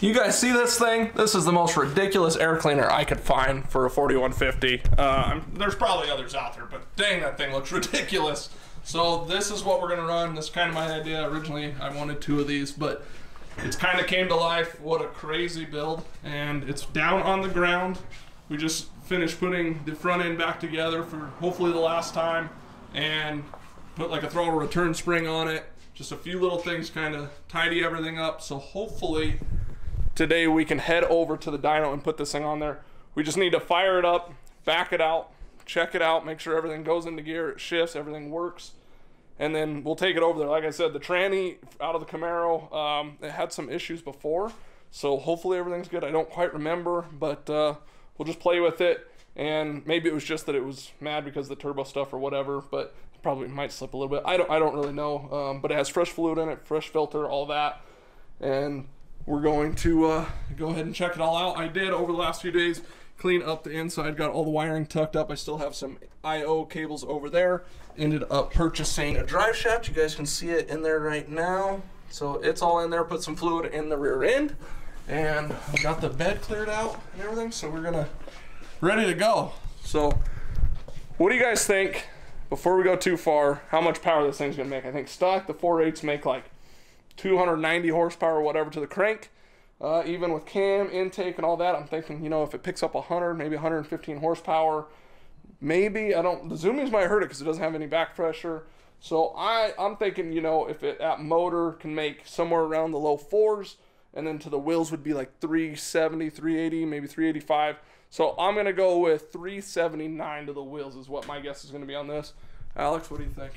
You guys see this thing? This is the most ridiculous air cleaner I could find for a 4150. Uh, there's probably others out there, but dang, that thing looks ridiculous. So this is what we're gonna run. This is kind of my idea. Originally, I wanted two of these, but it's kind of came to life. What a crazy build. And it's down on the ground. We just finished putting the front end back together for hopefully the last time. And put like a throw return spring on it. Just a few little things kind of tidy everything up. So hopefully today we can head over to the dyno and put this thing on there. We just need to fire it up, back it out, check it out, make sure everything goes into gear, it shifts, everything works, and then we'll take it over there. Like I said, the tranny out of the Camaro, um, it had some issues before, so hopefully everything's good. I don't quite remember, but uh, we'll just play with it. And maybe it was just that it was mad because the turbo stuff or whatever, but probably might slip a little bit. I don't, I don't really know. Um, but it has fresh fluid in it, fresh filter, all that, and we're going to uh, go ahead and check it all out. I did over the last few days clean up the inside, got all the wiring tucked up. I still have some I/O cables over there. Ended up purchasing a drive shaft. You guys can see it in there right now. So it's all in there. Put some fluid in the rear end, and got the bed cleared out and everything. So we're gonna ready to go. So what do you guys think? Before we go too far, how much power this thing's gonna make? I think stock the 4.8s make like 290 horsepower whatever to the crank. Uh, even with cam intake and all that, I'm thinking, you know, if it picks up 100, maybe 115 horsepower, maybe I don't. The Zoomies might hurt it because it doesn't have any back pressure. So I, I'm thinking, you know, if it that motor can make somewhere around the low fours, and then to the wheels would be like 370, 380, maybe 385. So I'm gonna go with 379 to the wheels is what my guess is gonna be on this. Alex, what do you think?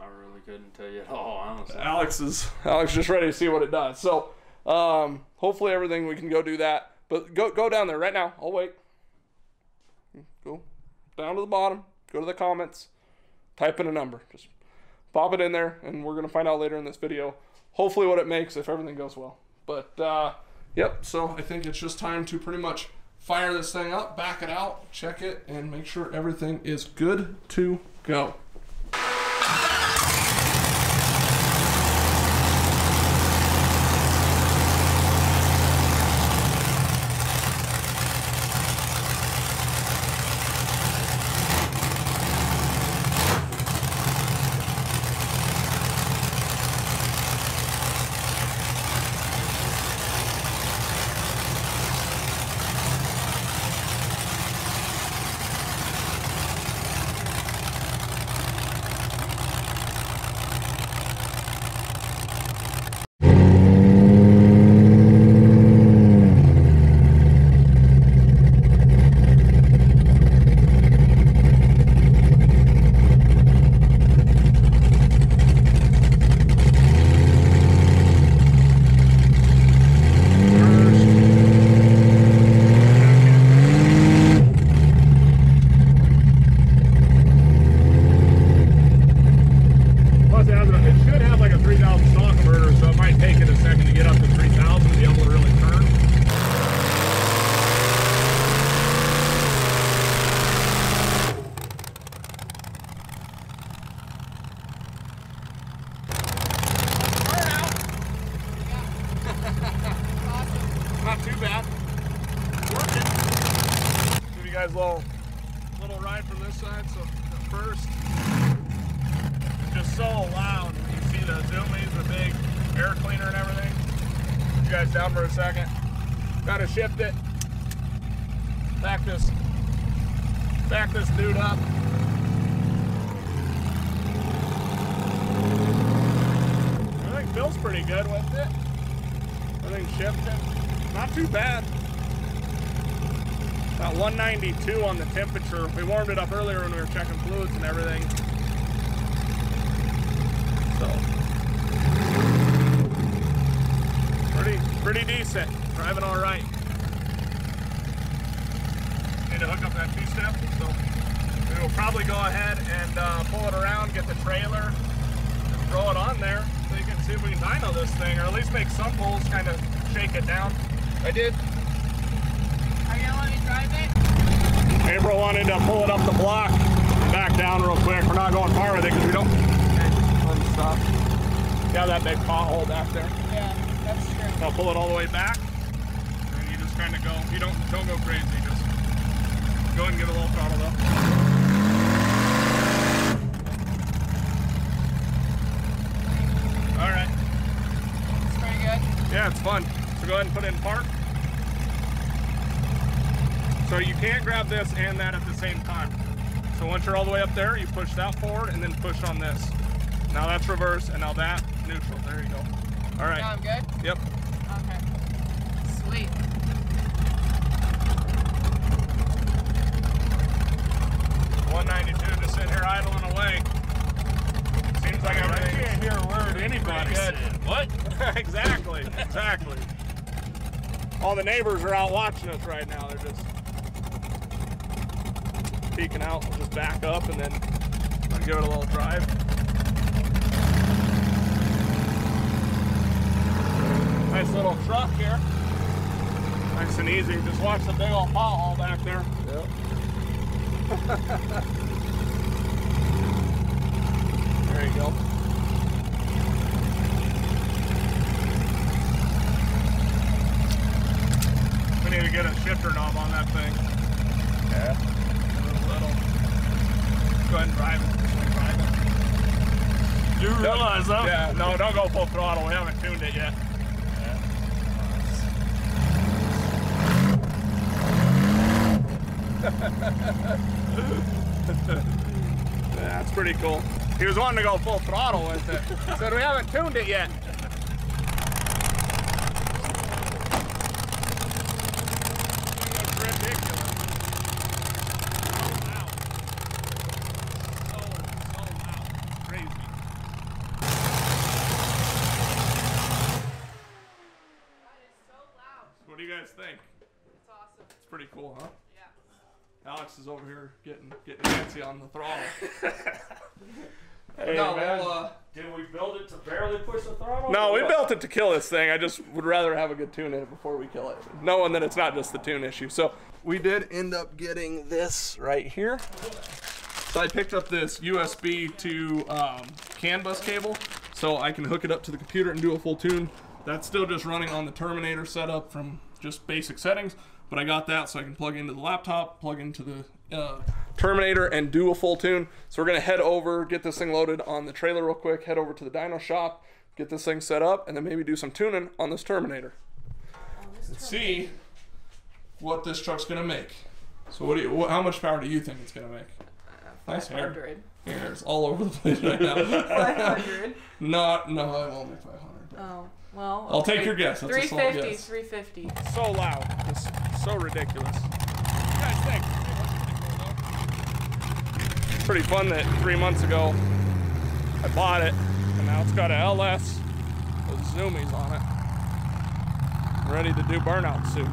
I really couldn't tell you at all, honestly. Alex is Alex just ready to see what it does. So um, hopefully everything we can go do that. But go go down there right now. I'll wait. Go down to the bottom. Go to the comments. Type in a number. Just pop it in there, and we're gonna find out later in this video. Hopefully what it makes if everything goes well. But uh, yep. So I think it's just time to pretty much fire this thing up, back it out, check it, and make sure everything is good to go. Shift it. Back this, back this dude up. Everything feels pretty good with it. Everything shifting. Not too bad. About 192 on the temperature. We warmed it up earlier when we were checking fluids and everything. So pretty pretty decent. Driving all right. Need to hook up that two-step. So we will probably go ahead and uh, pull it around, get the trailer, and throw it on there so you can see if we can dyno this thing, or at least make some pulls, kind of shake it down. I did. Are you gonna me drive it? April wanted to pull it up the block and back down real quick. We're not going far with it because we don't. Stop. Yeah, that big pothole back there. Yeah. That's true. Now pull it all the way back, and you just kind of go. You don't don't go crazy. Go and give it a little throttle though. All right. It's pretty good. Yeah, it's fun. So go ahead and put it in park. So you can't grab this and that at the same time. So once you're all the way up there, you push that forward and then push on this. Now that's reverse, and now that neutral. There you go. All right. Now I'm good? Yep. Okay. Sweet. One ninety-two just sitting here idling away. Seems like I can't hear a word anybody said. What? exactly, exactly. All the neighbors are out watching us right now. They're just peeking out. We'll just back up and then give it a little drive. Nice little truck here. Nice and easy. Just watch the big old pothole back there. There you go. We need to get a shifter knob on that thing. Yeah. A little, little. Go ahead and drive it. Just drive it. You realize I'm Yeah, no, don't go full throttle. We haven't tuned it yet. That's pretty cool. He was wanting to go full throttle with it. Said we haven't tuned it yet. That's ridiculous. So loud. So, so loud. Crazy. That is so loud. What do you guys think? It's awesome. It's pretty cool, huh? Yeah. Alex is over here getting getting fancy on the throttle. hey, No, man. we'll, uh, Did we build it to barely push the throttle? No, we what? built it to kill this thing. I just would rather have a good tune in it before we kill it, knowing that it's not just the tune issue. So we did end up getting this right here. So I picked up this USB to um, CAN bus cable, so I can hook it up to the computer and do a full tune. That's still just running on the Terminator setup from just basic settings, but I got that so I can plug into the laptop, plug into the uh, Terminator, and do a full tune. So we're gonna head over, get this thing loaded on the trailer real quick, head over to the dyno shop, get this thing set up, and then maybe do some tuning on this Terminator. And see what this truck's gonna make. So what do you? What, how much power do you think it's gonna make? Nice hair. 500. Hair's all over the place right now. 500. Not, no, I won't make 500. Oh, well. I'll take your guess. That's a solid 350, guess. 350. So loud, it's so ridiculous. What do you guys think? Pretty fun that three months ago I bought it, and now it's got a LS with zoomies on it. Ready to do burnout soon.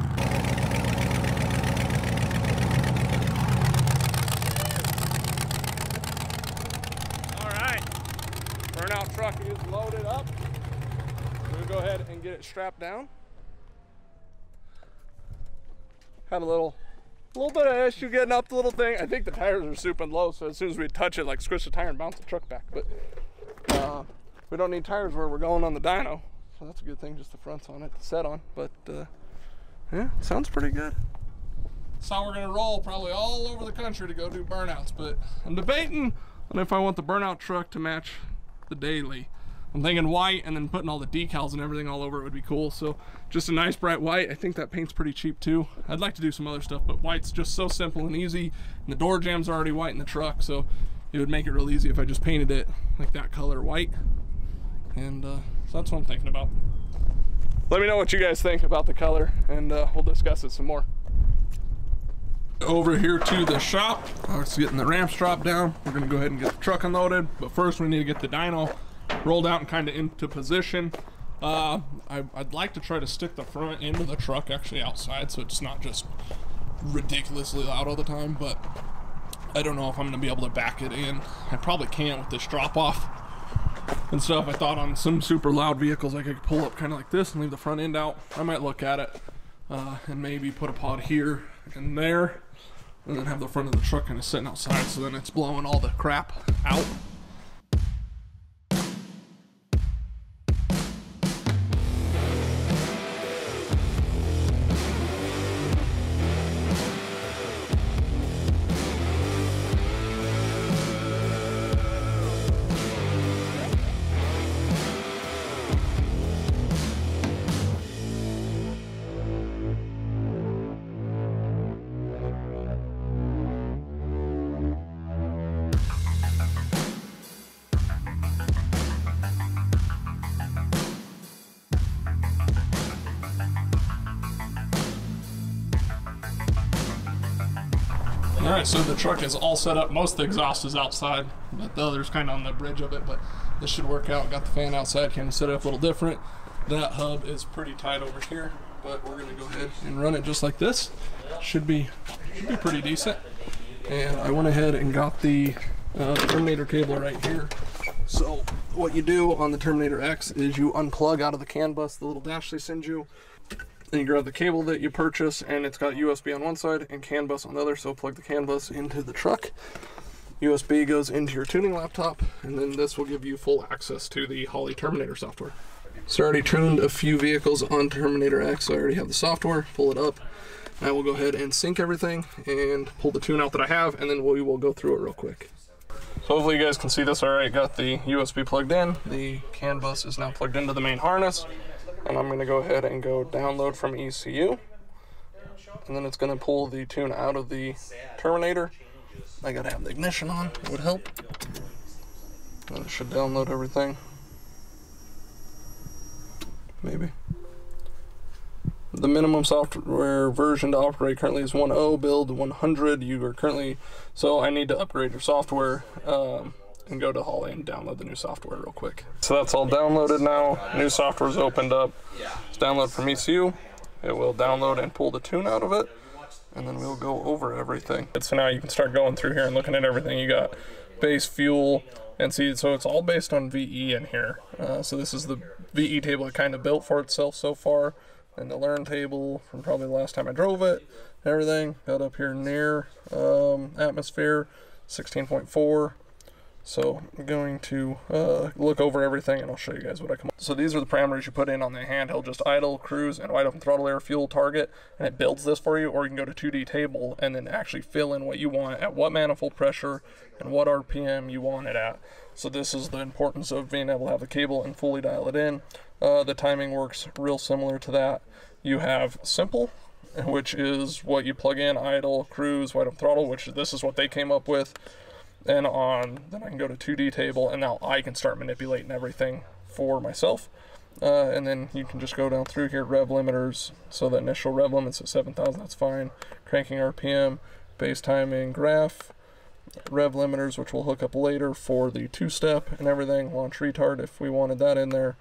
All right, burnout truck is loaded up. We'll go ahead and get it strapped down. Had a little, little bit of issue getting up the little thing. I think the tires are super low, so as soon as we touch it, like squish the tire and bounce the truck back. But uh, we don't need tires where we're going on the dyno, so that's a good thing. Just the fronts on it set on. But uh, yeah, sounds pretty good. So we're gonna roll, probably all over the country to go do burnouts. But I'm debating on if I want the burnout truck to match the daily. I'm thinking white and then putting all the decals and everything all over it would be cool. So just a nice bright white. I think that paint's pretty cheap too. I'd like to do some other stuff, but white's just so simple and easy. And the door jam's are already white in the truck, so it would make it real easy if I just painted it like that color white. And uh, so that's what I'm thinking about. Let me know what you guys think about the color and uh, we'll discuss it some more. Over here to the shop. I was getting the ramps dropped down. We're gonna go ahead and get the truck unloaded, but first we need to get the dyno rolled out and kind of into position. Uh, I, I'd like to try to stick the front end of the truck actually outside so it's not just ridiculously loud all the time, but I don't know if I'm gonna be able to back it in. I probably can't with this drop off and stuff. I thought on some super loud vehicles I could pull up kind of like this and leave the front end out. I might look at it uh, and maybe put a pod here and there and then have the front of the truck kind of sitting outside so then it's blowing all the crap out. Right, so the truck is all set up. Most of the exhaust is outside, but the other's kind of on the bridge of it. But this should work out. Got the fan outside. Can set it up a little different. That hub is pretty tight over here, but we're gonna go ahead and run it just like this. Should be should be pretty decent. And I went ahead and got the uh, Terminator cable right here. So what you do on the Terminator X is you unplug out of the CAN bus the little dash they send you. Then you grab the cable that you purchase and it's got USB on one side and CAN bus on the other. So plug the CAN bus into the truck. USB goes into your tuning laptop and then this will give you full access to the Holley Terminator software. So I already tuned a few vehicles on Terminator X. So I already have the software, pull it up. I will go ahead and sync everything and pull the tune out that I have and then we will go through it real quick. So hopefully you guys can see this all right. Got the USB plugged in. The CAN bus is now plugged into the main harness. And I'm gonna go ahead and go download from ECU. And then it's gonna pull the tune out of the Terminator. I gotta have the ignition on, it would help. And it should download everything. Maybe. The minimum software version to operate currently is 1.0, build 100. You are currently, so I need to upgrade your software um, and go to Holley and download the new software real quick. So that's all downloaded now. New software's opened up. It's download from ECU. It will download and pull the tune out of it, and then we'll go over everything. So now you can start going through here and looking at everything. You got base fuel, and see, so it's all based on VE in here. Uh, so this is the VE table it kind of built for itself so far and the learn table from probably the last time I drove it. Everything got up here near um, atmosphere 16.4. So I'm going to uh, look over everything and I'll show you guys what I come up. So these are the parameters you put in on the handheld, just idle, cruise, and wide open throttle air, fuel, target, and it builds this for you. Or you can go to 2D table and then actually fill in what you want at what manifold pressure and what RPM you want it at. So this is the importance of being able to have the cable and fully dial it in. Uh, the timing works real similar to that. You have simple, which is what you plug in, idle, cruise, wide open throttle, which this is what they came up with. And on, then I can go to 2D table, and now I can start manipulating everything for myself. Uh, and then you can just go down through here, rev limiters. So the initial rev limit's at 7,000, that's fine. Cranking RPM, base timing, graph, rev limiters, which we'll hook up later for the two-step and everything, launch retard if we wanted that in there.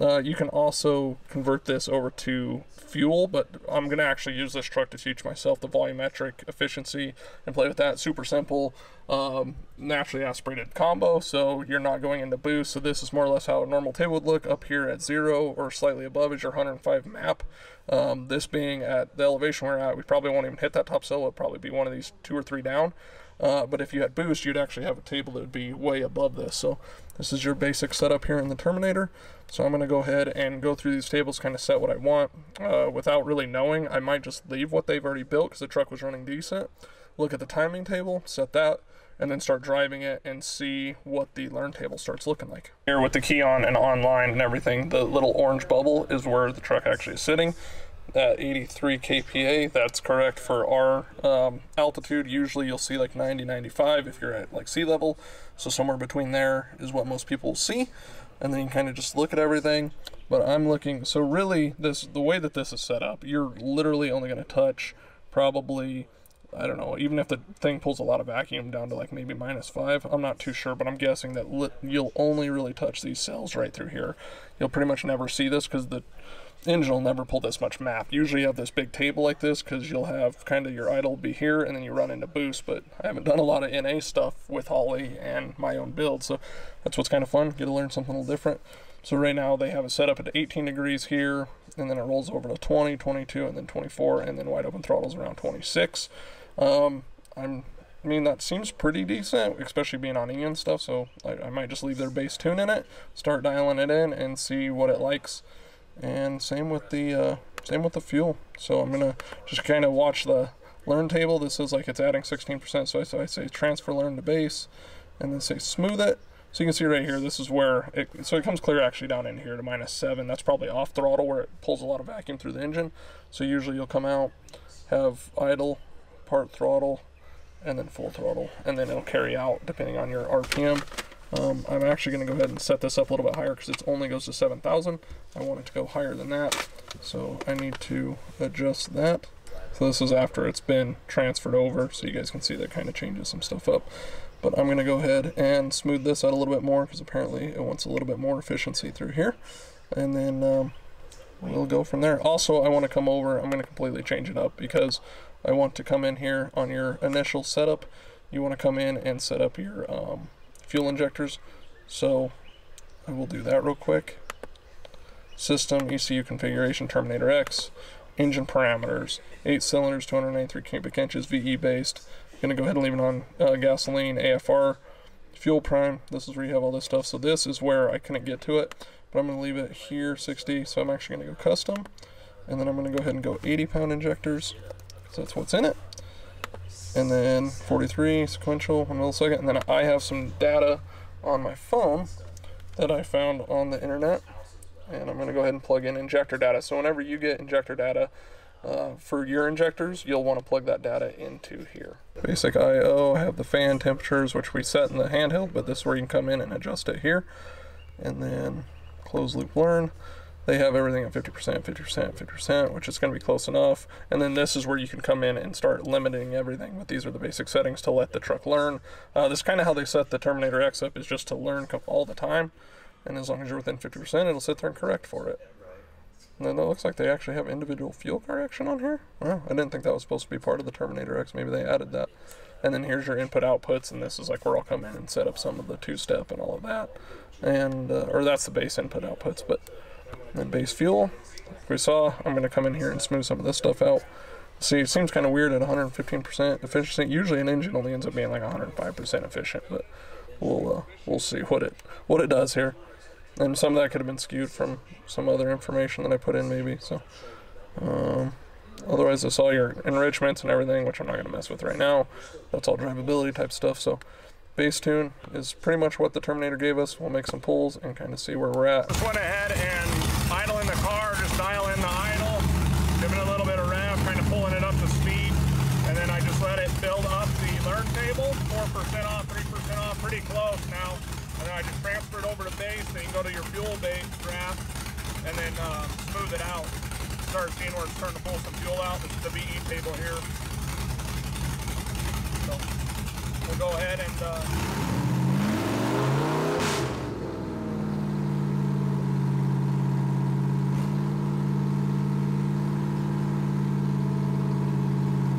Uh, you can also convert this over to fuel, but I'm going to actually use this truck to teach myself the volumetric efficiency and play with that. Super simple, um, naturally aspirated combo, so you're not going into boost. So this is more or less how a normal table would look. Up here at zero or slightly above is your 105 map. Um, this being at the elevation we're at, we probably won't even hit that top sill. It'll probably be one of these two or three down. Uh, but if you had boost, you'd actually have a table that would be way above this. So this is your basic setup here in the Terminator. So I'm going to go ahead and go through these tables, kind of set what I want. Uh, without really knowing, I might just leave what they've already built because the truck was running decent. Look at the timing table, set that, and then start driving it and see what the learn table starts looking like. Here with the key on and online and everything, the little orange bubble is where the truck actually is sitting at 83 kPa. That's correct for our um, altitude. Usually you'll see like 90, 95 if you're at like sea level. So somewhere between there is what most people see. And then you kind of just look at everything. But I'm looking, so really this, the way that this is set up, you're literally only going to touch probably, I don't know, even if the thing pulls a lot of vacuum down to like maybe minus five, I'm not too sure, but I'm guessing that li- you'll only really touch these cells right through here. You'll pretty much never see this because the engine will never pull this much map. Usually you have this big table like this because you'll have kind of your idle be here and then you run into boost, but I haven't done a lot of NA stuff with Holley and my own build, so that's what's kind of fun, get to learn something a little different. So right now they have it set up at 18 degrees here, and then it rolls over to 20, 22, and then 24, and then wide open throttles around 26. Um, I'm I mean, that seems pretty decent, especially being on E and stuff, so I, I might just leave their base tune in it, start dialing it in, and see what it likes and same with the uh, same with the fuel. So I'm gonna just kind of watch the learn table. This is like it's adding 16%, so I, so I say transfer learn to base, and then say smooth it. So you can see right here, this is where it, so it comes clear actually down in here to minus seven. That's probably off throttle where it pulls a lot of vacuum through the engine. So usually you'll come out, have idle, part throttle, and then full throttle, and then it'll carry out depending on your RPM. Um, I'm actually going to go ahead and set this up a little bit higher because it only goes to 7,000. I want it to go higher than that, so I need to adjust that. So this is after it's been transferred over, so you guys can see that kind of changes some stuff up. But I'm gonna go ahead and smooth this out a little bit more because apparently it wants a little bit more efficiency through here. And then um, we'll go from there. Also, I want to come over, I'm gonna completely change it up because I want to come in here on your initial setup. You want to come in and set up your um, fuel injectors. So I will do that real quick. System, ECU configuration, Terminator X, engine parameters, 8 cylinders, 293 cubic inches, VE based. Gonna go ahead and leave it on uh, gasoline, AFR, fuel prime. This is where you have all this stuff. So this is where I couldn't get to it, but I'm gonna leave it here 60. So I'm actually gonna go custom, and then I'm gonna go ahead and go 80 pound injectors. So that's what's in it. And then 43 sequential, one millisecond. And then I have some data on my phone that I found on the internet. And I'm gonna go ahead and plug in injector data. So whenever you get injector data uh, for your injectors, you'll want to plug that data into here. Basic I.O. I have the fan temperatures, which we set in the handheld, but this is where you can come in and adjust it here. And then closed loop learn. They have everything at 50%, 50%, 50%, which is going to be close enough. And then this is where you can come in and start limiting everything. But these are the basic settings to let the truck learn. Uh, this is kind of how they set the Terminator X up, is just to learn all the time. And as long as you're within 50%, it'll sit there and correct for it. And then it looks like they actually have individual fuel correction on here. Wow, I didn't think that was supposed to be part of the Terminator X. Maybe they added that. And then here's your input outputs, and this is like where I'll come in and set up some of the two-step and all of that. And, uh, or that's the base input outputs, but then base fuel, like we saw, I'm going to come in here and smooth some of this stuff out. See, it seems kind of weird at 115% efficiency. Usually an engine only ends up being like 105% efficient, but we'll uh, we'll see what it what it does here. And some of that could have been skewed from some other information that I put in maybe. So, um, otherwise, this all your enrichments and everything, which I'm not going to mess with right now. That's all drivability type stuff. So, base tune is pretty much what the Terminator gave us. We'll make some pulls and kind of see where we're at. Just went ahead and idle in the car, just dial in the idle, giving it a little bit of rev, kind of pulling it up to speed. And then I just let it build up the learn table, 4% off, 3% off, pretty close now. And then I just transfer it over to base, then you go to your fuel base graph, and then uh, smooth it out. Start seeing where it's starting to pull some fuel out. This is the VE table here. So we'll go ahead and uh,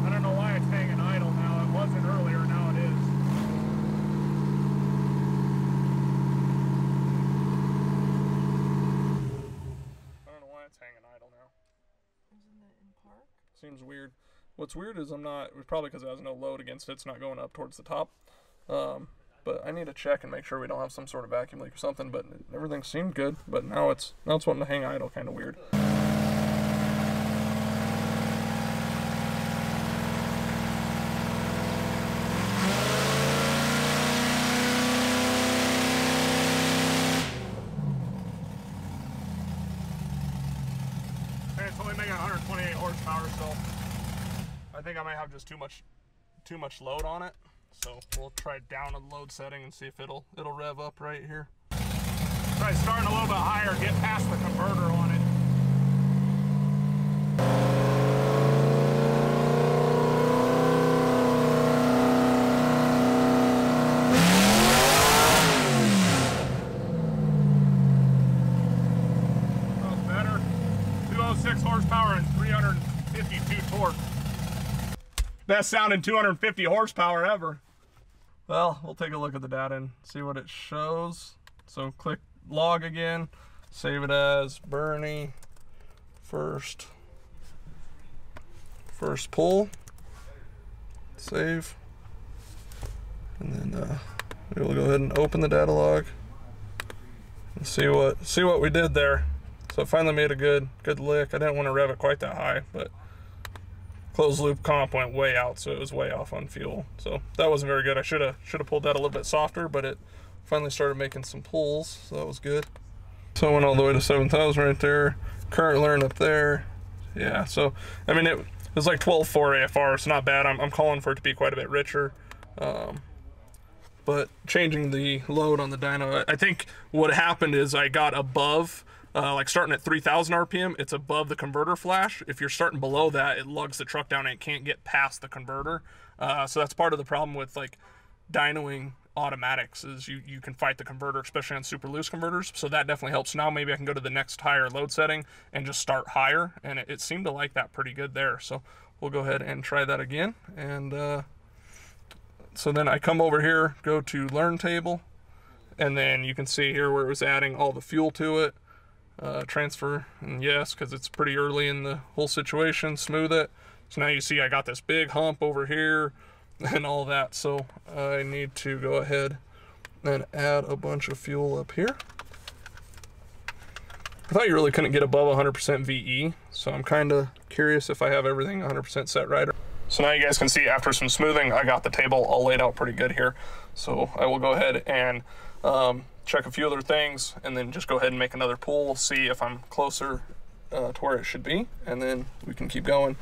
I don't know why it's hanging idle now. It wasn't earlier, now it is. I don't know why it's hanging idle now. Seems weird. What's weird is I'm not. It's probably because it has no load against it. It's not going up towards the top. Um, but I need to check and make sure we don't have some sort of vacuum leak or something. But everything seemed good. But now it's now it's wanting to hang idle, kind of weird. It's only making 128 horsepower, so I think I might have just too much too much load on it. So we'll try down a load setting and see if it'll it'll rev up right here. Try starting a little bit higher, get past the converter on it. That's better. 206 horsepower and 352 torque. Best sounding 250 horsepower ever. Well, we'll take a look at the data and see what it shows. So click log again, save it as Burnie first first pull, save, and then uh, we'll go ahead and open the data log and see what see what we did there. So it finally made a good good lick. I didn't want to rev it quite that high, but closed loop comp went way out, so it was way off on fuel. So that wasn't very good. I should have should have pulled that a little bit softer, but it finally started making some pulls, so that was good. So I went all the way to 7,000 right there. Current learn up there. Yeah, so I mean it, it was like 12.4 AFR. It's not bad. I'm, I'm calling for it to be quite a bit richer. Um, but changing the load on the dyno, I I think what happened is I got above uh, like starting at 3,000 RPM, it's above the converter flash. If you're starting below that, it lugs the truck down and it can't get past the converter. Uh, so that's part of the problem with like dynoing automatics is you, you can fight the converter, especially on super loose converters. So that definitely helps. Now maybe I can go to the next higher load setting and just start higher. And it, it seemed to like that pretty good there. So we'll go ahead and try that again. And uh, so then I come over here, go to learn table, and then you can see here where it was adding all the fuel to it. Uh, transfer, and yes, because it's pretty early in the whole situation, smooth it. So now you see I got this big hump over here and all that. So I need to go ahead and add a bunch of fuel up here. I thought you really couldn't get above 100% VE, so I'm kind of curious if I have everything 100% set right. So now you guys can see after some smoothing, I got the table all laid out pretty good here. So I will go ahead and um, check a few other things and then just go ahead and make another pull, see if I'm closer uh, to where it should be, and then we can keep going.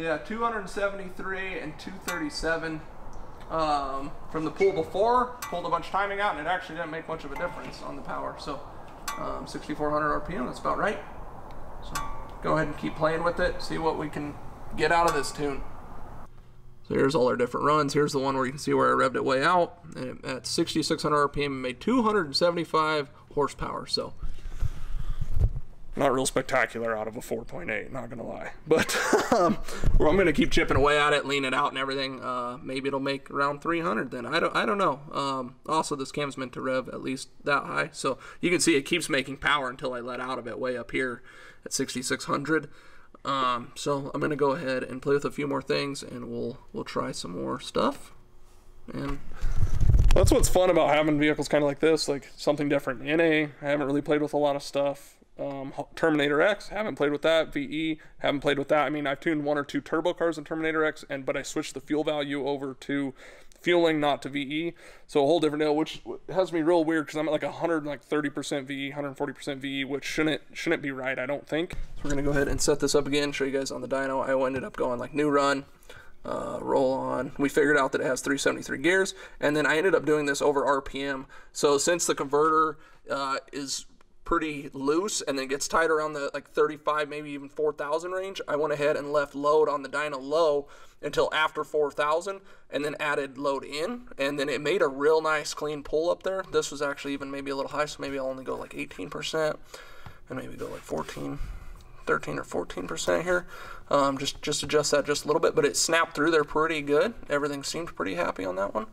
Yeah, 273 and 237 um, from the pool before. Pulled a bunch of timing out, and it actually didn't make much of a difference on the power. So um, 6,400 RPM, that's about right. So go ahead and keep playing with it, see what we can get out of this tune. So here's all our different runs. Here's the one where you can see where I revved it way out. And at 6,600 RPM, it made 275 horsepower. So not real spectacular out of a 4.8 not gonna lie. But um, well, i'm gonna keep chipping away at it lean it out and everything. Uh, maybe it'll make around 300 then. I don't i don't know. Um, also this cam's meant to rev at least that high. So you can see it keeps making power until i let out of it way up here at 6600 um, so i'm gonna go ahead and play with a few more things and we'll we'll try some more stuff. And that's what's fun about having vehicles kind of like this like something different. Na i haven't really played with a lot of stuff um, Terminator X, haven't played with that. VE, haven't played with that. I mean, I've tuned one or two turbo cars in Terminator X, and but I switched the fuel value over to fueling, not to VE. So a whole different deal, which has me real weird because I'm at like 100, like 30% VE, 140% VE, which shouldn't shouldn't be right. I don't think. So we're gonna go ahead and set this up again, show you guys on the dyno. I ended up going like new run. Uh, roll on. We figured out that it has 373 gears, and then I ended up doing this over RPM. So since the converter uh, is pretty loose and then gets tight around the like 35 maybe even 4000 range i went ahead and left load on the dyno low until after 4000 and then added load in and then it made a real nice clean pull up there. This was actually even maybe a little high so maybe i'll only go like 18% and maybe go like 14 13 or 14% here. Um, just just adjust that just a little bit but it snapped through there pretty good. Everything seemed pretty happy on that one.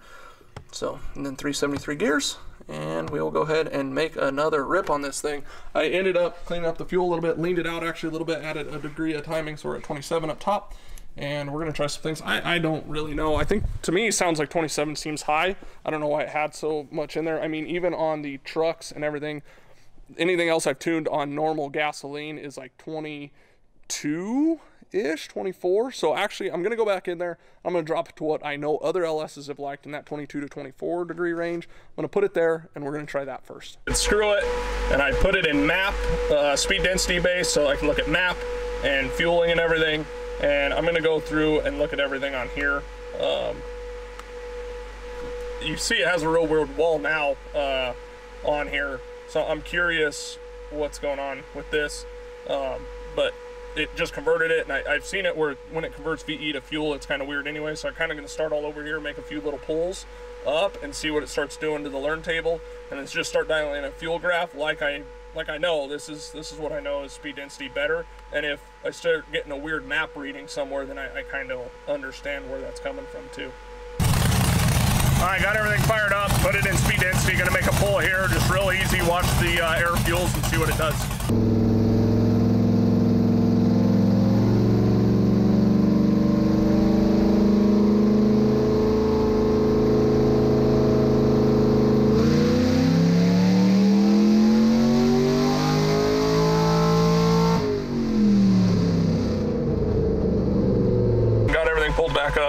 So and then 373 gears and we will go ahead and make another rip on this thing. I ended up cleaning up the fuel a little bit, leaned it out actually a little bit, added a degree of timing, so we're at 27 up top. And we're gonna try some things. I, I don't really know. I think to me it sounds like 27 seems high. I don't know why it had so much in there. I mean, even on the trucks and everything, anything else I've tuned on normal gasoline is like 22 ish 24 so actually i'm going to go back in there. I'm going to drop it to what i know other ls's have liked in that 22 to 24 degree range. I'm going to put it there and we're going to try that first. And screw it and i put it in map uh, speed density base so i can look at map and fueling and everything. And i'm going to go through and look at everything on here. Um, you see it has a real weird wall now uh, on here. So i'm curious what's going on with this. Um, but it just converted it, and I, have seen it where when it converts VE to fuel, it's kind of weird anyway. So I'm kind of going to start all over here, make a few little pulls up, and see what it starts doing to the learn table, and then just start dialing in a fuel graph like I like I know this is this is what I know is speed density better. And if I start getting a weird map reading somewhere, then I, I kind of understand where that's coming from too. All right, got everything fired up, put it in speed density, gonna make a pull here, just real easy, watch the uh, air fuels and see what it does.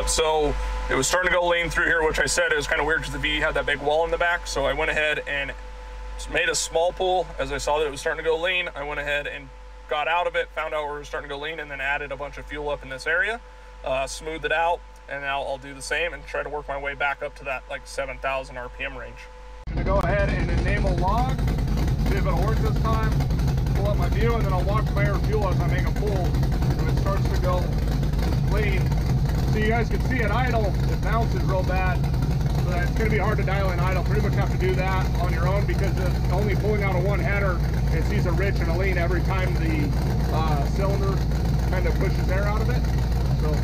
So it was starting to go lean through here, which I said it was kind of weird because the V had that big wall in the back. So I went ahead and made a small pull. As I saw that it was starting to go lean, I went ahead and got out of it, found out where it was starting to go lean, and then added a bunch of fuel up in this area, uh, smoothed it out, and now I'll do the same and try to work my way back up to that like 7,000 RPM range. I'm gonna go ahead and enable log, see if it'll work this time, pull up my view, and then I'll watch my air fuel as I make a pull. When it starts to go lean, so you guys can see at idle, it bounces real bad. So it's gonna be hard to dial in idle. Pretty much have to do that on your own because it's only pulling out a one header. It sees a rich and a lean every time the uh, cylinder kind of pushes air out of it. So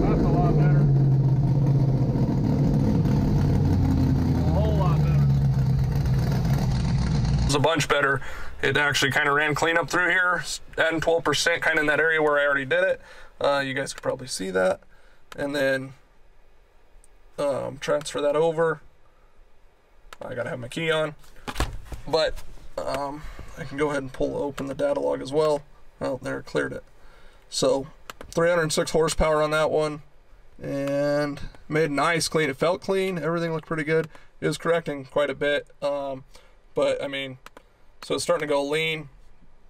That's a lot better. A whole lot better. It was a bunch better. It actually kind of ran clean up through here, adding 12%, kind of in that area where I already did it. Uh, you guys could probably see that. And then um, transfer that over. I gotta have my key on. But um, I can go ahead and pull open the data log as well. Oh, there, cleared it. So 306 horsepower on that one and made nice clean. It felt clean. Everything looked pretty good. It was correcting quite a bit. Um, but I mean, so it's starting to go lean.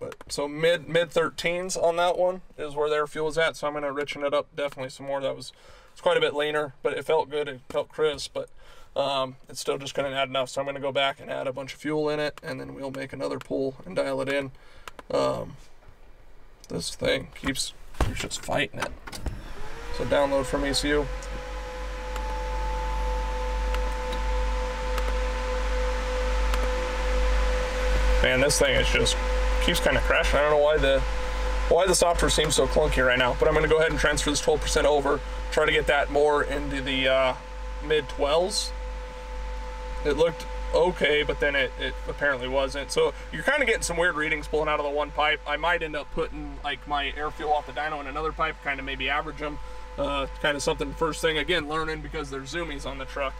But so mid mid 13s on that one is where their fuel is at. So I'm gonna richen it up definitely some more. That was it's quite a bit leaner, but it felt good. It felt crisp, but um, it's still just gonna add enough. So I'm gonna go back and add a bunch of fuel in it, and then we'll make another pull and dial it in. Um, this thing keeps keeps just fighting it. So download from ECU. Man, this thing is just keeps kind of crashing. I don't know why the why the software seems so clunky right now, but I'm going to go ahead and transfer this 12% over, try to get that more into the uh, mid 12s. It looked okay, but then it, it apparently wasn't. So you're kind of getting some weird readings pulling out of the one pipe. I might end up putting like my air fuel off the dyno in another pipe, kind of maybe average them. Uh, kind of something first thing again, learning because there's zoomies on the truck.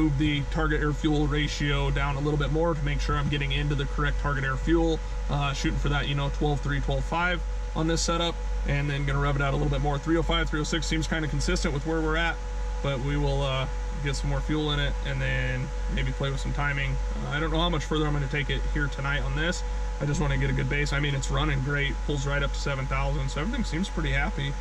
move the target air fuel ratio down a little bit more to make sure I'm getting into the correct target air fuel. Uh, shooting for that, you know, 12.3, 12.5 on this setup, and then gonna rev it out a little bit more. 305, 306 seems kind of consistent with where we're at, but we will uh, get some more fuel in it and then maybe play with some timing. Uh, I don't know how much further I'm gonna take it here tonight on this. I just want to get a good base. I mean, it's running great, pulls right up to 7,000, so everything seems pretty happy.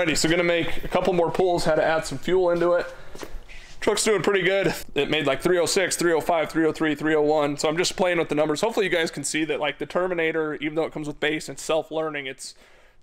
Alrighty, so gonna make a couple more pulls, had to add some fuel into it. Truck's doing pretty good. It made like 306, 305, 303, 301. So I'm just playing with the numbers. Hopefully you guys can see that like the Terminator, even though it comes with base and self-learning, it's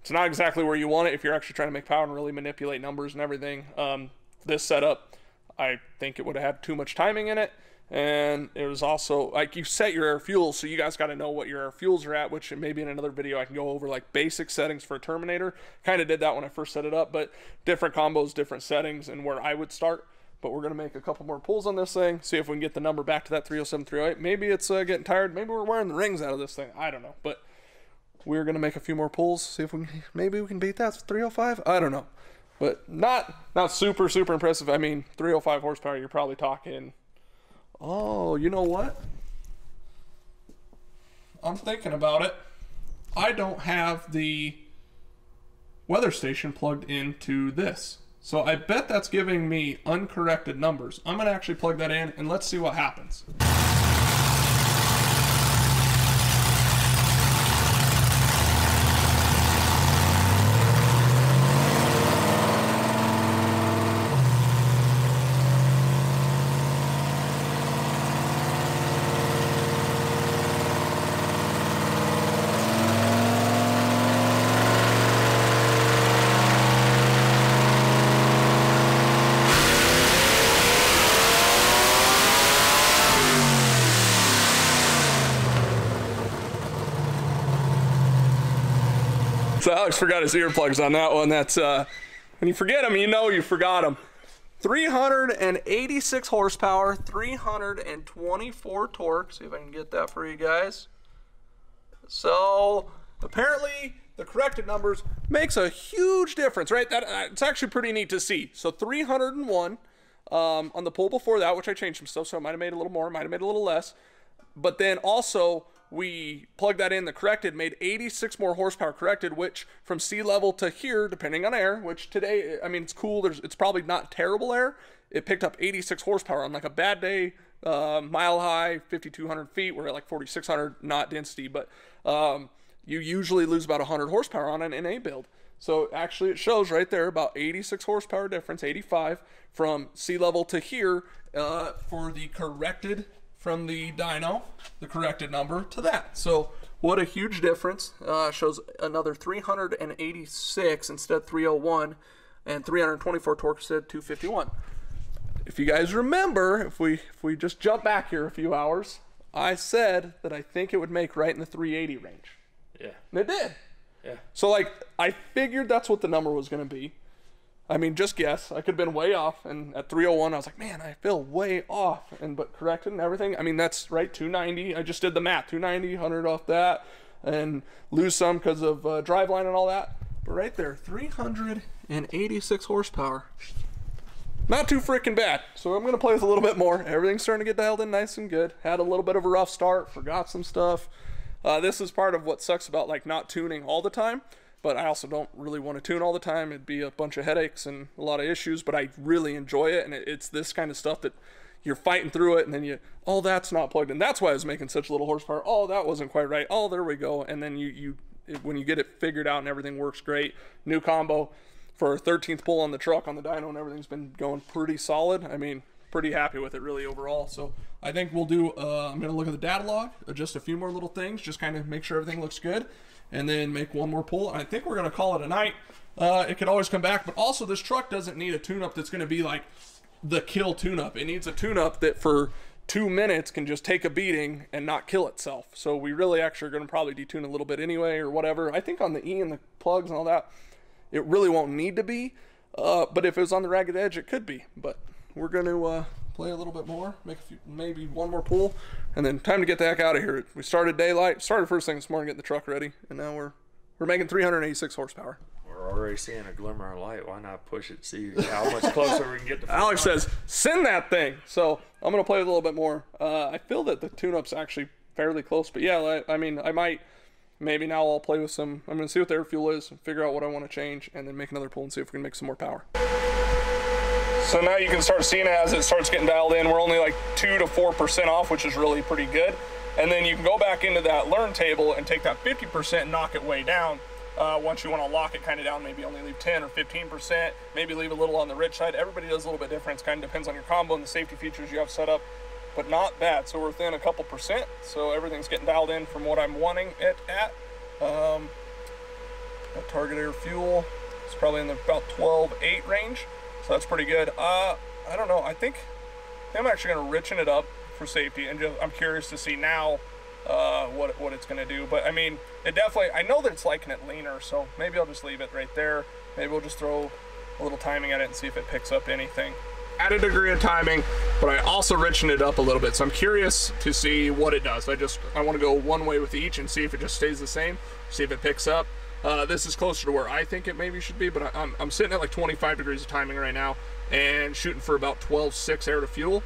it's not exactly where you want it if you're actually trying to make power and really manipulate numbers and everything. Um, this setup, I think it would have had too much timing in it. And it was also like you set your air fuels, so you guys got to know what your air fuels are at, which maybe in another video I can go over like basic settings for a Terminator. Kind of did that when I first set it up, but different combos, different settings, and where I would start. But we're going to make a couple more pulls on this thing, see if we can get the number back to that 307, 308. Maybe it's uh, getting tired. Maybe we're wearing the rings out of this thing. I don't know. But we're going to make a few more pulls, see if we can, maybe we can beat that 305. I don't know. but not not super super impressive. I mean, 305 horsepower. You're probably talking. Oh, you know what? I'm thinking about it. I don't have the weather station plugged into this. So I bet that's giving me uncorrected numbers. I'm gonna actually plug that in and let's see what happens. So Alex forgot his earplugs on that one. That's uh, when you forget them, you know you forgot them. 386 horsepower, 324 torque. See if I can get that for you guys. So apparently the corrected numbers makes a huge difference, right? That uh, it's actually pretty neat to see. So 301 um, on the pull before that, which I changed some stuff, so I might have made a little more, might have made a little less. But then also we plugged that in the corrected made 86 more horsepower corrected which from sea level to here depending on air which today i mean it's cool there's it's probably not terrible air. It picked up 86 horsepower on like a bad day uh, mile high 5200 feet we're at like 4600 not density but um, you usually lose about 100 horsepower on an na build. So actually it shows right there about 86 horsepower difference 85 from sea level to here uh, for the corrected from the dyno, the corrected number, to that. So what a huge difference. Uh, shows another 386 instead of 301 and 324 torque instead of 251. If you guys remember, if we if we just jump back here a few hours, I said that I think it would make right in the 380 range. Yeah. And it did. Yeah. So like I figured that's what the number was going to be. I mean, just guess. I could have been way off, and at 301, I was like, man, I feel way off, and but corrected and everything. I mean, that's right, 290. I just did the math, 290, 100 off that, and lose some because of uh, driveline and all that. But right there, 386 horsepower. Not too freaking bad. So I'm gonna play with a little bit more. Everything's starting to get dialed in nice and good. Had a little bit of a rough start, forgot some stuff. Uh, this is part of what sucks about like not tuning all the time but I also don't really want to tune all the time. It'd be a bunch of headaches and a lot of issues, but I really enjoy it. And it's this kind of stuff that you're fighting through it and then you, oh, that's not plugged in. That's why I was making such a little horsepower. Oh, that wasn't quite right. Oh, there we go. And then you, you, when you get it figured out and everything works great, new combo for our 13th pull on the truck on the dyno and everything's been going pretty solid. I mean, pretty happy with it really overall. So I think we'll do, uh, I'm going to look at the data log, adjust a few more little things, just kind of make sure everything looks good and then make one more pull. I think we're going to call it a night. Uh, it could always come back, but also this truck doesn't need a tune-up that's going to be like the kill tune-up. It needs a tune-up that for two minutes can just take a beating and not kill itself. So we really actually are going to probably detune a little bit anyway or whatever. I think on the E and the plugs and all that, it really won't need to be. Uh, but if it was on the ragged edge, it could be. But we're going to uh, play a little bit more, make a few, maybe one more pull, and then time to get the heck out of here. We started daylight, started first thing this morning, getting the truck ready, and now we're we're making 386 horsepower. We're already seeing a glimmer of light. Why not push it? See how much closer we can get to. Alex says, "Send that thing." So I'm gonna play a little bit more. Uh, I feel that the tune-up's actually fairly close, but yeah, I, I mean, I might. Maybe now I'll play with some. I'm gonna see what the air fuel is, and figure out what I want to change, and then make another pull and see if we can make some more power. So now you can start seeing it as it starts getting dialed in. We're only like two to four percent off, which is really pretty good. And then you can go back into that learn table and take that 50% and knock it way down. Uh, once you want to lock it kind of down, maybe only leave 10 or 15%, maybe leave a little on the rich side. Everybody does a little bit different. It kind of depends on your combo and the safety features you have set up, but not bad. So we're within a couple percent. So everything's getting dialed in from what I'm wanting it at. Um, target air fuel is probably in the about 12.8 range. So that's pretty good. Uh, I don't know. I think, I'm actually going to richen it up for safety, and just I'm curious to see now uh, what what it's going to do. But I mean, it definitely. I know that it's liking it leaner, so maybe I'll just leave it right there. Maybe we'll just throw a little timing at it and see if it picks up anything. Add a degree of timing, but I also richen it up a little bit. So I'm curious to see what it does. I just I want to go one way with each and see if it just stays the same. See if it picks up. Uh, this is closer to where I think it maybe should be, but I, I'm, I'm sitting at like 25 degrees of timing right now and shooting for about 12.6 air to fuel.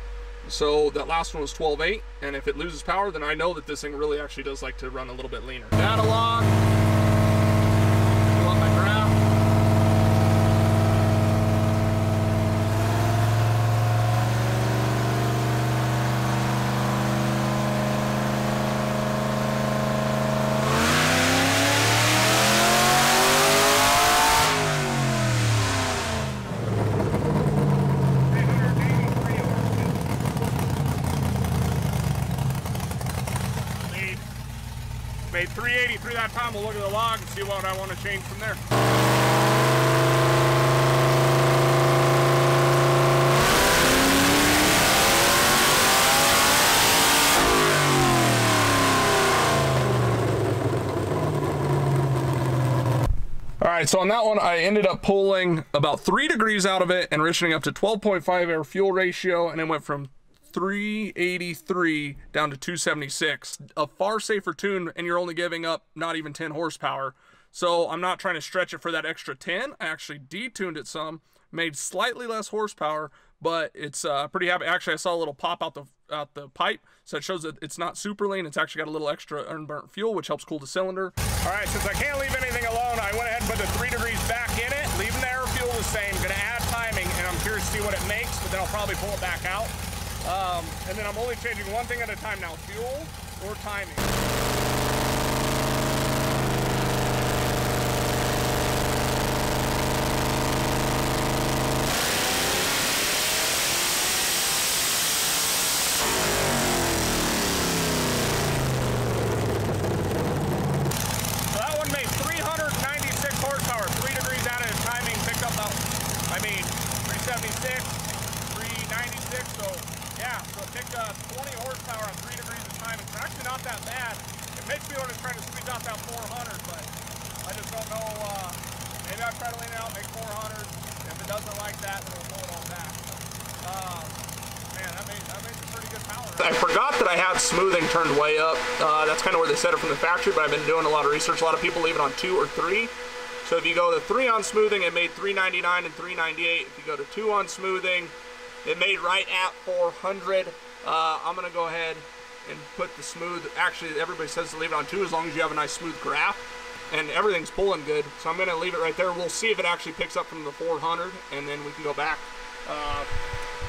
So that last one was 12.8, and if it loses power, then I know that this thing really actually does like to run a little bit leaner. Log. Pull up my graph. Made, made 383 that time. We'll look at the log and see what I want to change from there. All right, so on that one, I ended up pulling about three degrees out of it and enriching up to 12.5 air fuel ratio, and it went from 383 down to 276. A far safer tune, and you're only giving up not even 10 horsepower. So I'm not trying to stretch it for that extra 10. I actually detuned it some, made slightly less horsepower, but it's uh, pretty happy. Actually, I saw a little pop out the out the pipe, so it shows that it's not super lean. It's actually got a little extra unburnt fuel, which helps cool the cylinder. All right, since I can't leave anything alone, I went ahead and put the three degrees back in it, leaving the air fuel the same. Gonna add timing, and I'm curious to see what it makes, but then I'll probably pull it back out. Um, and then I'm only changing one thing at a time now, fuel or timing. So that one made 396 horsepower, three degrees out of the timing, picked up about, I mean, 376, 396, so yeah, so it picked up 20 horsepower on three degrees of timing. It's actually not that bad. It makes me want to try to squeeze out that 400, but I just don't know, uh, maybe I'll try to lean it out, make 400. If it doesn't like that, then we'll pull it all back. Uh, man, that made, that made some pretty good power. I forgot that I had smoothing turned way up. Uh, that's kind of where they set it from the factory, but I've been doing a lot of research. A lot of people leave it on two or three. So if you go to three on smoothing, it made 399 and 398. If you go to two on smoothing, it made right at 400. Uh, I'm gonna go ahead and put the smooth. Actually, everybody says to leave it on two as long as you have a nice smooth graph, and everything's pulling good. So I'm gonna leave it right there. We'll see if it actually picks up from the 400, and then we can go back. Uh,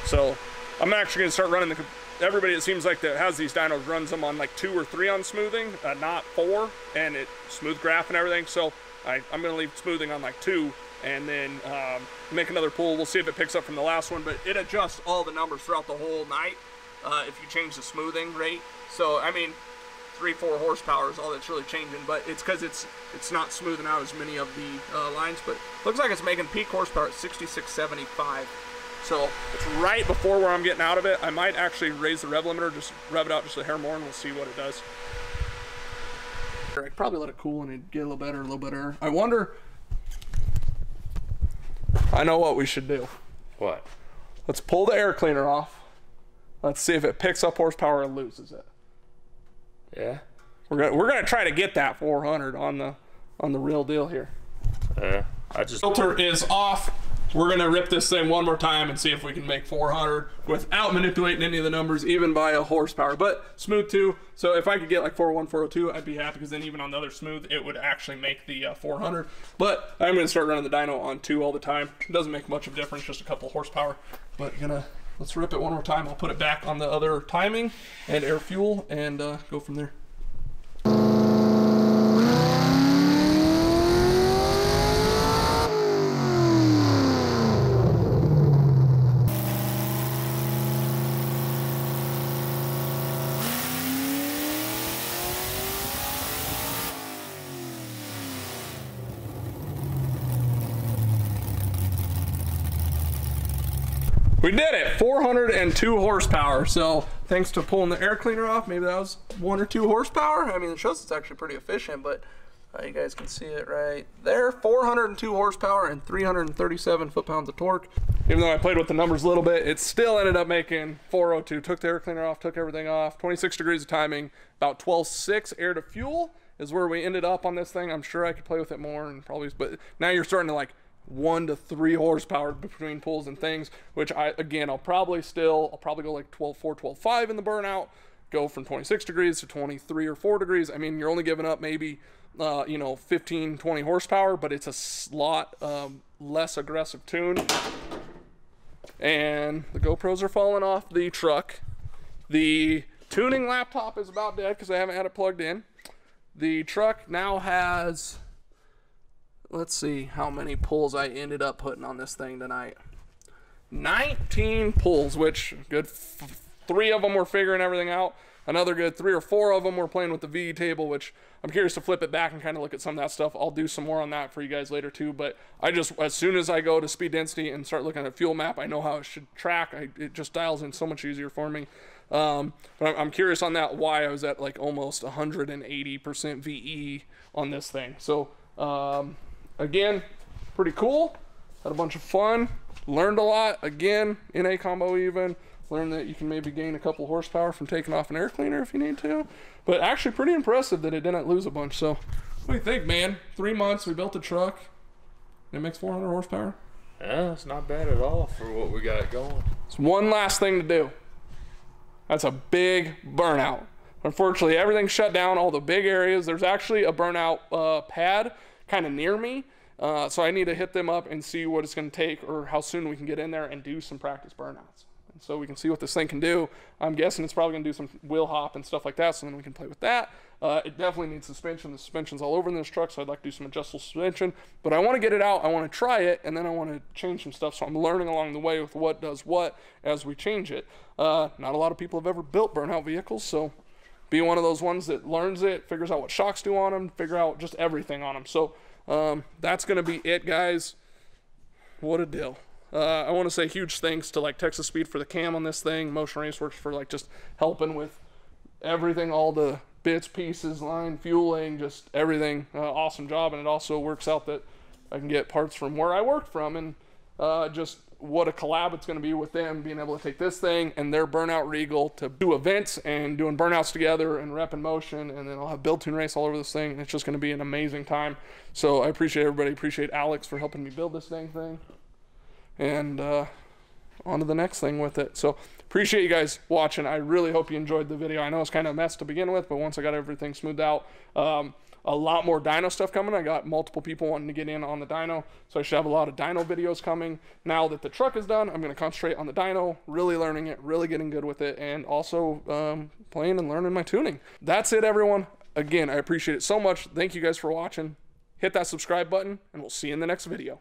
so I'm actually gonna start running the. Everybody, it seems like that has these dynos runs them on like two or three on smoothing, uh, not four, and it smooth graph and everything. So I, I'm gonna leave smoothing on like two, and then um, make another pull. We'll see if it picks up from the last one, but it adjusts all the numbers throughout the whole night uh, if you change the smoothing rate. So I mean, three, four horsepower is all that's really changing, but it's because it's it's not smoothing out as many of the uh, lines. But looks like it's making peak horsepower at 66.75. So it's right before where I'm getting out of it. I might actually raise the rev limiter, just rev it out just a hair more, and we'll see what it does. I could probably let it cool and it'd get a little better, a little better. I wonder. I know what we should do. What? Let's pull the air cleaner off. Let's see if it picks up horsepower and loses it. Yeah. We're gonna we're gonna try to get that 400 on the on the real deal here. Uh, I just Filter is off. We're gonna rip this thing one more time and see if we can make 400 without manipulating any of the numbers, even by a horsepower. But smooth too. So if I could get like 401, 402, I'd be happy because then even on the other smooth, it would actually make the uh, 400. But I'm gonna start running the dyno on two all the time. It doesn't make much of a difference, just a couple horsepower. But gonna let's rip it one more time. I'll put it back on the other timing and air fuel and uh, go from there. We did it! 402 horsepower. So thanks to pulling the air cleaner off, maybe that was one or two horsepower. I mean, it shows it's actually pretty efficient, but uh, you guys can see it right there. 402 horsepower and 337 foot-pounds of torque. Even though I played with the numbers a little bit, it still ended up making 402. Took the air cleaner off, took everything off. 26 degrees of timing, about 12.6 air to fuel is where we ended up on this thing. I'm sure I could play with it more and probably, but now you're starting to like one to three horsepower between pulls and things, which I, again, I'll probably still, I'll probably go like 12, 4, 12, 5 in the burnout, go from 26 degrees to 23 or 4 degrees. I mean, you're only giving up maybe, uh, you know, 15, 20 horsepower, but it's a lot um, less aggressive tune. And the GoPros are falling off the truck. The tuning laptop is about dead because I haven't had it plugged in. The truck now has, let's see how many pulls I ended up putting on this thing tonight. 19 pulls, which good three of them were figuring everything out. Another good three or four of them were playing with the V table, which I'm curious to flip it back and kind of look at some of that stuff. I'll do some more on that for you guys later too. But I just, as soon as I go to speed density and start looking at fuel map, I know how it should track. I, it just dials in so much easier for me. Um, but I'm, I'm curious on that why I was at like almost 180% VE on this thing. So um, again, pretty cool. Had a bunch of fun. Learned a lot. Again, in a combo even. Learned that you can maybe gain a couple horsepower from taking off an air cleaner if you need to. But actually pretty impressive that it didn't lose a bunch. So what do you think, man? Three months, we built a truck. It makes 400 horsepower. Yeah, it's not bad at all for what we got going. It's one last thing to do. That's a big burnout. Unfortunately, everything's shut down, all the big areas. There's actually a burnout uh, pad kind of near me. Uh, so I need to hit them up and see what it's going to take or how soon we can get in there and do some practice burnouts. And so we can see what this thing can do. I'm guessing it's probably going to do some wheel hop and stuff like that, so then we can play with that. Uh, it definitely needs suspension. The suspension's all over in this truck, so I'd like to do some adjustable suspension. But I want to get it out. I want to try it, and then I want to change some stuff. So I'm learning along the way with what does what as we change it. Uh, not a lot of people have ever built burnout vehicles, so be one of those ones that learns it, figures out what shocks do on them, figure out just everything on them. So um, that's going to be it, guys. What a deal. Uh, I want to say huge thanks to like Texas Speed for the cam on this thing, Motion Raceworks for like just helping with everything, all the bits, pieces, line, fueling, just everything. Uh, awesome job, and it also works out that I can get parts from where I work from, and uh, just what a collab it's going to be with them being able to take this thing and their burnout regal to do events and doing burnouts together and rep in motion and then i'll have build tune race all over this thing and it's just going to be an amazing time so i appreciate everybody appreciate alex for helping me build this dang thing and uh, on to the next thing with it. So appreciate you guys watching. I really hope you enjoyed the video. I know it's kind of a mess to begin with, but once I got everything smoothed out, um, a lot more dyno stuff coming. I got multiple people wanting to get in on the dyno, so I should have a lot of dyno videos coming. Now that the truck is done, I'm going to concentrate on the dyno, really learning it, really getting good with it, and also um, playing and learning my tuning. That's it, everyone. Again, I appreciate it so much. Thank you guys for watching. Hit that subscribe button, and we'll see you in the next video.